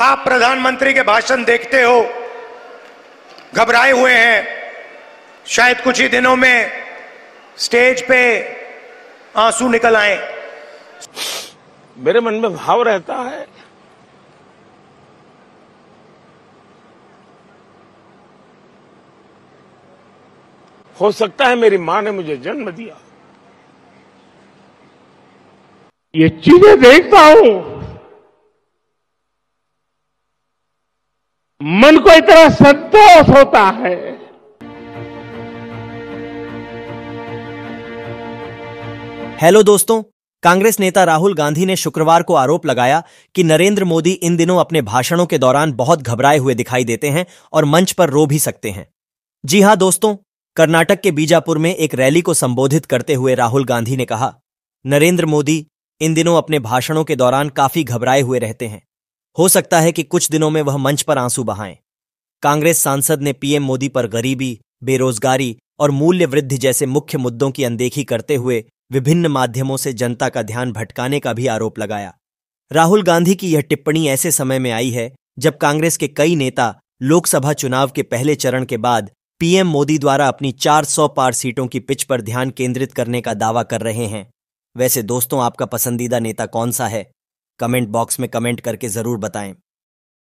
आप प्रधानमंत्री के भाषण देखते हो घबराए हुए हैं। शायद कुछ ही दिनों में स्टेज पे आँसू निकल आए। मेरे मन में भाव रहता है हो सकता है मेरी माँ ने मुझे जन्म दिया। ये चीज़ें देखता हूँ। मन को इतना संतोष होता है। हेलो दोस्तों, कांग्रेस नेता राहुल गांधी ने शुक्रवार को आरोप लगाया कि नरेंद्र मोदी इन दिनों अपने भाषणों के दौरान बहुत घबराए हुए दिखाई देते हैं और मंच पर रो भी सकते हैं। जी हाँ दोस्तों, कर्नाटक के बीजापुर में एक रैली को संबोधित करते हुए राहुल गांधी ने कहा, नरेंद्र मोदी इन दिनों अपने भाषणों के दौरान काफ़ी घबराए हुए रहते हैं। हो सकता है कि कुछ दिनों में वह मंच पर आँसू बहाएँ। कांग्रेस सांसद ने पीएम मोदी पर गरीबी, बेरोजगारी और मूल्य वृद्धि जैसे मुख्य मुद्दों की अनदेखी करते हुए विभिन्न माध्यमों से जनता का ध्यान भटकाने का भी आरोप लगाया। राहुल गांधी की यह टिप्पणी ऐसे समय में आई है जब कांग्रेस के कई नेता लोकसभा चुनाव के पहले चरण के बाद पीएम मोदी द्वारा अपनी 400 पार सीटों की पिच पर ध्यान केंद्रित करने का दावा कर रहे हैं। वैसे दोस्तों, आपका पसंदीदा नेता कौन सा है? कमेंट बॉक्स में कमेंट करके ज़रूर बताएँ।